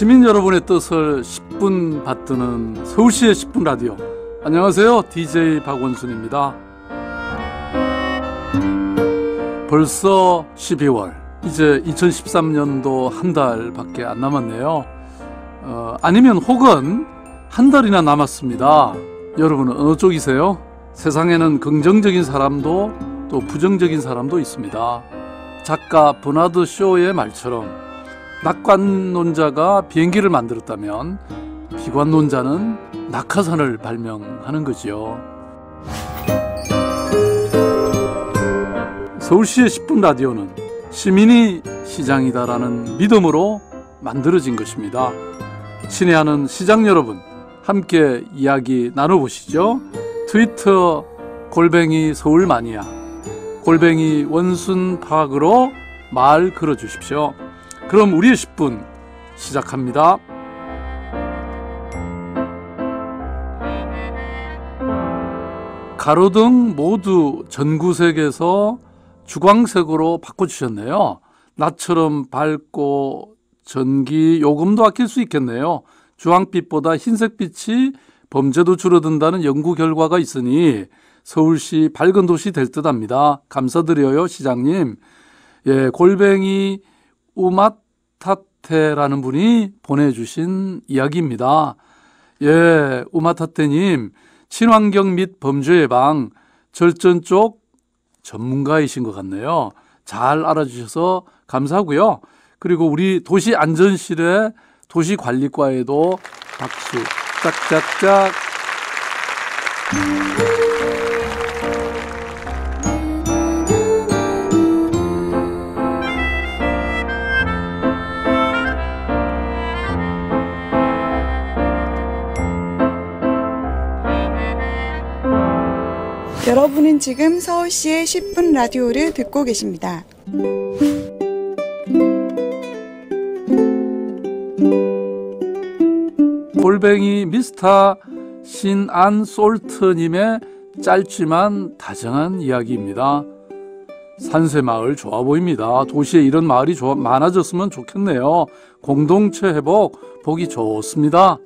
시민 여러분의 뜻을 10분 받드는 서울시의 10분 라디오. 안녕하세요. DJ 박원순입니다. 벌써 12월. 이제 2013년도 한 달밖에 안 남았네요. 어, 아니면 혹은 한 달이나 남았습니다. 여러분은 어느 쪽이세요? 세상에는 긍정적인 사람도 또 부정적인 사람도 있습니다. 작가 버나드 쇼의 말처럼 낙관론자가 비행기를 만들었다면 비관론자는 낙하산을 발명하는 거지요. 서울시의 10분 라디오는 시민이 시장이다라는 믿음으로 만들어진 것입니다. 친애하는 시장 여러분, 함께 이야기 나눠보시죠. 트위터 골뱅이 서울마니아, 골뱅이 원순 파악으로 말 걸어주십시오. 그럼 우리의 10분 시작합니다. 가로등 모두 전구색에서 주광색으로 바꿔주셨네요. 나처럼 밝고 전기 요금도 아낄 수 있겠네요. 주황빛보다 흰색빛이 범죄도 줄어든다는 연구 결과가 있으니 서울시 밝은 도시 될 듯합니다. 감사드려요, 시장님. 예, 골뱅이 우 마타테라는 분이 보내주신 이야기입니다. 예, 우마타테님, 친환경 및 범죄 예방, 절전 쪽 전문가이신 것 같네요. 잘 알아주셔서 감사하고요. 그리고 우리 도시안전실의 도시관리과에도 박수 짝짝짝. 여러분은 지금 서울시의 10분 라디오를 듣고 계십니다. 골뱅이 미스터 신안 솔트님의 짧지만 다정한 이야기입니다. 산세 마을 좋아 보입니다. 도시에 이런 마을이 좋아, 많아졌으면 좋겠네요. 공동체 회복 보기 좋습니다.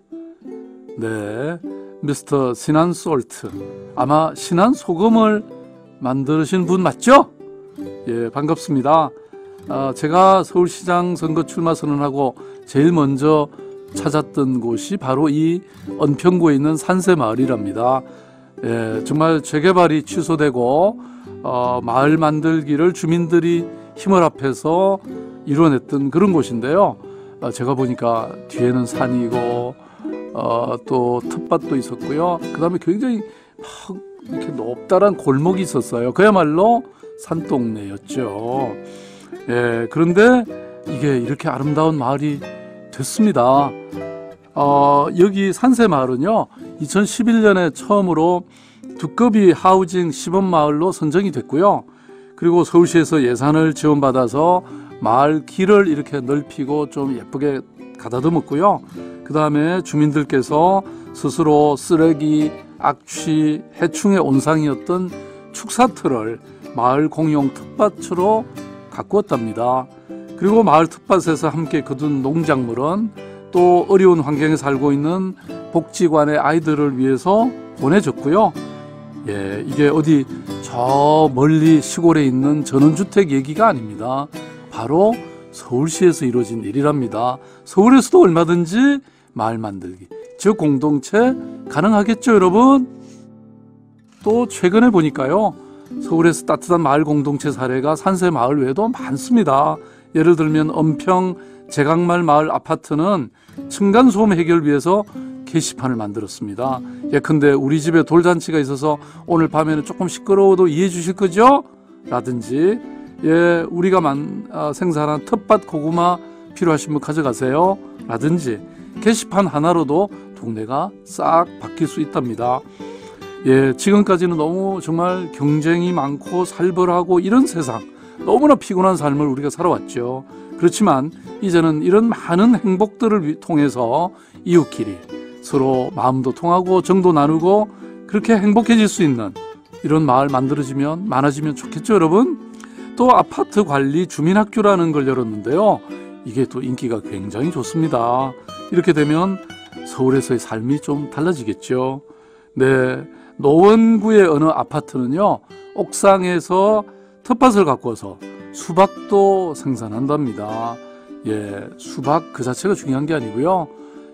네. 미스터 신한 솔트. 아마 신한 소금을 만드신 분 맞죠? 예, 반갑습니다. 아, 제가 서울시장 선거 출마 선언하고 제일 먼저 찾았던 곳이 바로 이 은평구에 있는 산세마을이랍니다. 예, 정말 재개발이 취소되고 어, 마을 만들기를 주민들이 힘을 합해서 이뤄냈던 그런 곳인데요. 어, 제가 보니까 뒤에는 산이고 어, 또 텃밭도 있었고요. 그 다음에 굉장히 막 이렇게 높다란 골목이 있었어요. 그야말로 산동네였죠. 예, 그런데 이게 이렇게 아름다운 마을이 됐습니다. 어, 여기 산세 마을은요, 2011년에 처음으로 두꺼비 하우징 시범 마을로 선정이 됐고요. 그리고 서울시에서 예산을 지원받아서 마을 길을 이렇게 넓히고 좀 예쁘게 가다듬었고요. 그 다음에 주민들께서 스스로 쓰레기, 악취, 해충의 온상이었던 축사틀을 마을 공용 텃밭으로 가꾸었답니다. 그리고 마을 텃밭에서 함께 거둔 농작물은 또 어려운 환경에 살고 있는 복지관의 아이들을 위해서 보내줬고요. 예, 이게 어디 저 멀리 시골에 있는 전원주택 얘기가 아닙니다. 바로 서울시에서 이루어진 일이랍니다. 서울에서도 얼마든지 마을 만들기, 즉 공동체 가능하겠죠, 여러분? 또 최근에 보니까요. 서울에서 따뜻한 마을 공동체 사례가 산세 마을 외에도 많습니다. 예를 들면 은평 제강말 마을 아파트는 층간 소음 해결 위해서 게시판을 만들었습니다. 예컨대 우리 집에 돌잔치가 있어서 오늘 밤에는 조금 시끄러워도 이해해 주실 거죠? 라든지 예 우리가 만, 아, 생산한 텃밭 고구마 필요하신 분 가져가세요. 라든지 게시판 하나로도 동네가 싹 바뀔 수 있답니다. 예, 지금까지는 너무 정말 경쟁이 많고 살벌하고 이런 세상, 너무나 피곤한 삶을 우리가 살아왔죠. 그렇지만 이제는 이런 많은 행복들을 통해서 이웃끼리 서로 마음도 통하고 정도 나누고 그렇게 행복해질 수 있는 이런 마을 만들어지면 많아지면 좋겠죠, 여러분? 또 아파트 관리 주민학교라는 걸 열었는데요. 이게 또 인기가 굉장히 좋습니다. 이렇게 되면 서울에서의 삶이 좀 달라지겠죠. 네. 노원구의 어느 아파트는요, 옥상에서 텃밭을 가꾸어서 수박도 생산한답니다. 예, 수박 그 자체가 중요한 게 아니고요.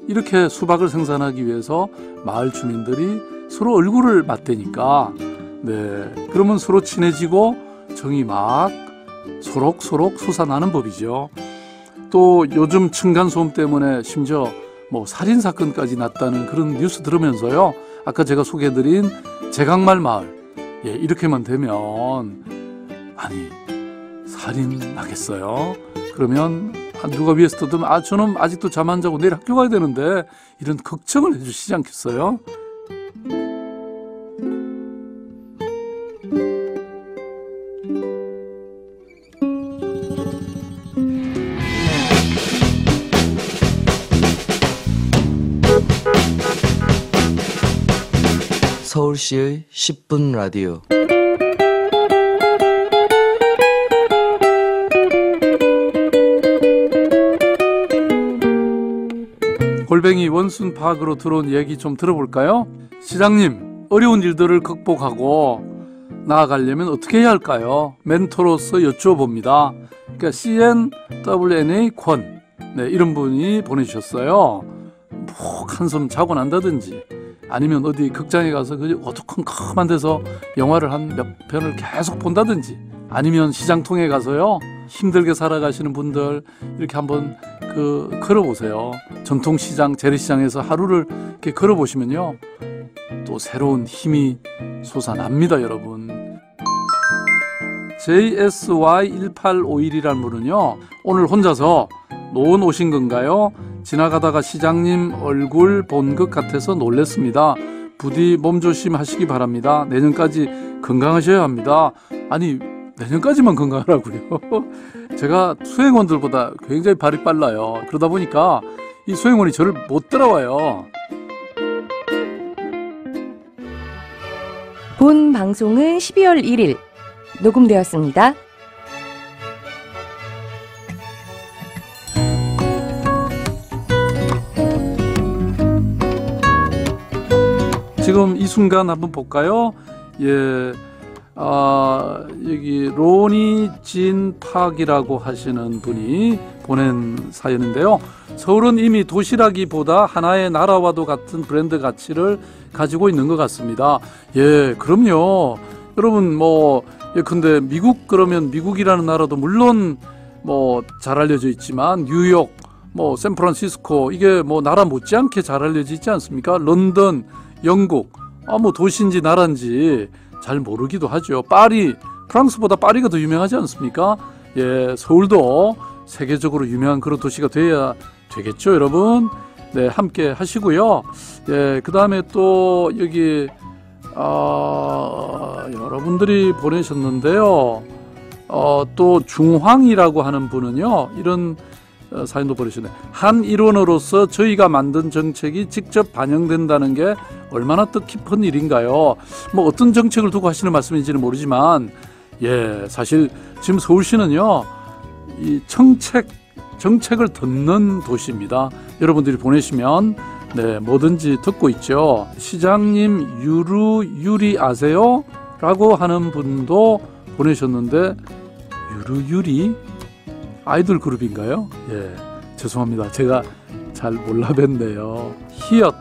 이렇게 수박을 생산하기 위해서 마을 주민들이 서로 얼굴을 맞대니까, 네, 그러면 서로 친해지고 정이 막 소록소록 솟아나는 법이죠. 또 요즘 층간소음 때문에 심지어 뭐 살인 사건까지 났다는 그런 뉴스 들으면서요. 아까 제가 소개해드린 제강말 마을 예, 이렇게만 되면 아니 살인 나겠어요. 그러면 누가 위에서 떠들면 아 저는 아직도 잠 안 자고 내일 학교 가야 되는데 이런 걱정을 해주시지 않겠어요? 서울시의 10분 라디오 골뱅이 원순 파악으로 들어온 얘기 좀 들어볼까요? 시장님, 어려운 일들을 극복하고 나아가려면 어떻게 해야 할까요? 멘토로서 여쭈어봅니다. 그러니까 CNWNA 권 네, 이런 분이 보내주셨어요. 푹 한숨 자고 난다든지 아니면 어디 극장에 가서 그 어두컴컴한 데서 영화를 한 몇 편을 계속 본다든지 아니면 시장통에 가서요 힘들게 살아가시는 분들 이렇게 한번 그 걸어보세요. 전통시장, 재래시장에서 하루를 이렇게 걸어보시면요. 또 새로운 힘이 솟아납니다, 여러분. JSY1851이라는 분은요, 오늘 혼자서 노원 오신 건가요? 지나가다가 시장님 얼굴 본 것 같아서 놀랬습니다. 부디 몸 조심 하시기 바랍니다. 내년까지 건강하셔야 합니다. 아니, 내년까지만 건강하라고요. 제가 수행원들보다 굉장히 발이 빨라요. 그러다 보니까 이 수행원이 저를 못 따라와요. 본 방송은 12월 1일 녹음되었습니다. 지금 이 순간 한번 볼까요? 예, 아, 여기 로니 진 팍이라고 하시는 분이 보낸 사연인데요. 서울은 이미 도시락이보다 하나의 나라와도 같은 브랜드 가치를 가지고 있는 것 같습니다. 예, 그럼요. 여러분 뭐 예컨대 미국 그러면 미국이라는 나라도 물론 뭐 잘 알려져 있지만 뉴욕 뭐 샌프란시스코 이게 뭐 나라 못지않게 잘 알려져 있지 않습니까? 런던, 영국 아뭐 도시인지 나라인지 잘 모르기도 하죠. 파리 프랑스보다 파리가 더 유명하지 않습니까? 예, 서울도 세계적으로 유명한 그런 도시가 돼야 되겠죠, 여러분. 네, 함께 하시고요. 예, 그 다음에 또 여기 아, 여러분들이 보내셨는데요. 어, 또 중황이라고 하는 분은요, 이런 어, 사연도 보내셨네요. 한 일원으로서 저희가 만든 정책이 직접 반영된다는 게 얼마나 뜻깊은 일인가요? 뭐 어떤 정책을 두고 하시는 말씀인지는 모르지만, 예, 사실 지금 서울시는요, 이 정책, 정책을 듣는 도시입니다. 여러분들이 보내시면, 네, 뭐든지 듣고 있죠. 시장님, 유루, 유리 아세요? 라고 하는 분도 보내셨는데, 유루, 유리? 아이돌 그룹인가요? 예, 죄송합니다. 제가 잘 몰라 뵀네요. 히읗,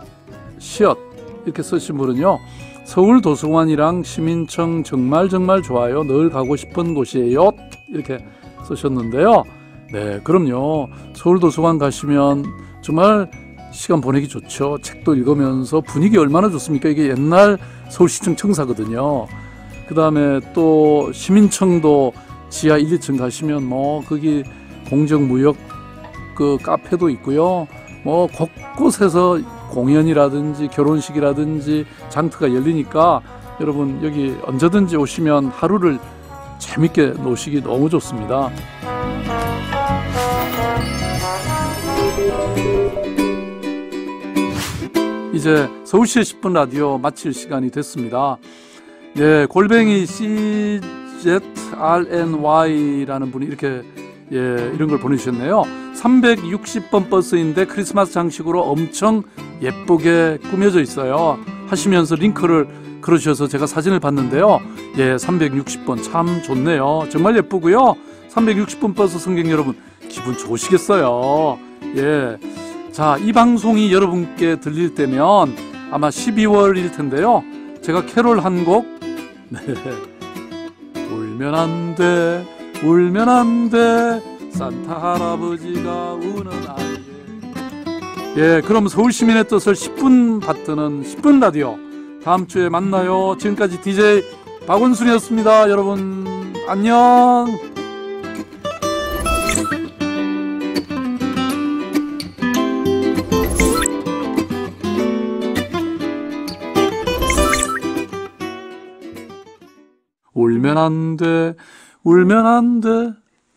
시엇 이렇게 쓰신 분은요. 서울 도서관이랑 시민청 정말 정말 좋아요. 늘 가고 싶은 곳이에요. 이렇게 쓰셨는데요. 네, 그럼요. 서울 도서관 가시면 정말 시간 보내기 좋죠. 책도 읽으면서 분위기 얼마나 좋습니까? 이게 옛날 서울시청 청사거든요. 그 다음에 또 시민청도 지하 1, 2층 가시면 뭐 거기 공정무역 그 카페도 있고요. 뭐 곳곳에서 공연이라든지 결혼식이라든지 장터가 열리니까 여러분 여기 언제든지 오시면 하루를 재밌게 노시기 너무 좋습니다. 이제 서울시의 10분 라디오 마칠 시간이 됐습니다. 네, 골뱅이 CZRNY라는 분이 이렇게 예, 이런 걸 보내주셨네요. 360번 버스인데 크리스마스 장식으로 엄청 예쁘게 꾸며져 있어요. 하시면서 링크를 걸어주셔서 제가 사진을 봤는데요. 예, 360번 참 좋네요. 정말 예쁘고요. 360번 버스 승객 여러분 기분 좋으시겠어요. 예. 자, 이 방송이 여러분께 들릴 때면 아마 12월일 텐데요. 제가 캐롤 한 곡, 네. 울면 안 돼, 울면 안 돼, 산타 할아버지가 우는 아이에게. 예, 그럼 서울 시민의 뜻을 10분 받드는 10분 라디오. 다음 주에 만나요. 지금까지 DJ 박원순이었습니다. 여러분, 안녕! 울면 안 돼, 울면 안 돼.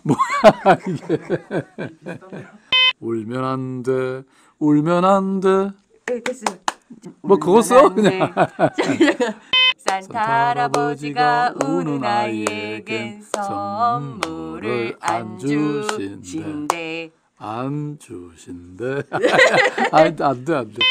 뭐야, 이게. 울면 안 돼, 울면 안 돼. 뭐 그거 써? 그냥. 산타 할아버지가 우는 아이에겐 선물을 안 주신대. 안 주신대. 안 돼, 안 돼.